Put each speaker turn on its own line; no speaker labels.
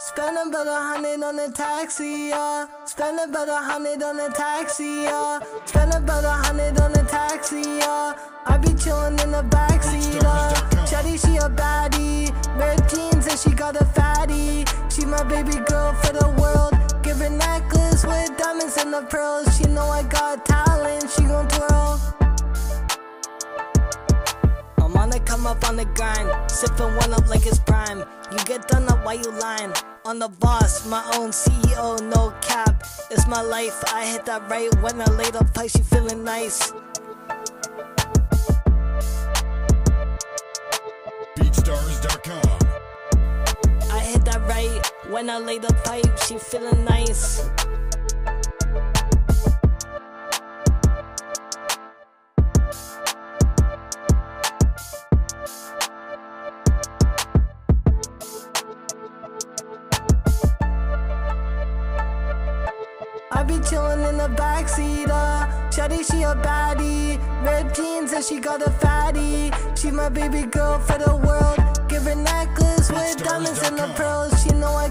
Spend about a hundred on the taxi, yeah. Spend about a hundred on the taxi, yeah. Spend about a hundred on the taxi, yeah. I be chillin' in the backseat, uh. Shawty, she a baddie. Red jeans and she got a fatty. She my baby girl for the world. Give her necklace with diamonds and the pearls. She know I got talent, she gon' twirl. I'm on the come up on the grind, sipping one up like it's prime. You get done up while you lying. On the boss, my own CEO, no cap. It's my life. I hit that right when I laid up pipe. She feeling nice.
BeatStars.com.
I hit that right when I laid the pipe. She feeling nice. I be chillin' in the backseat, uh. Shawty, she a baddie. Red jeans and she got a fatty. She my baby girl for the world. Give her necklace with diamonds and the pearls. She know I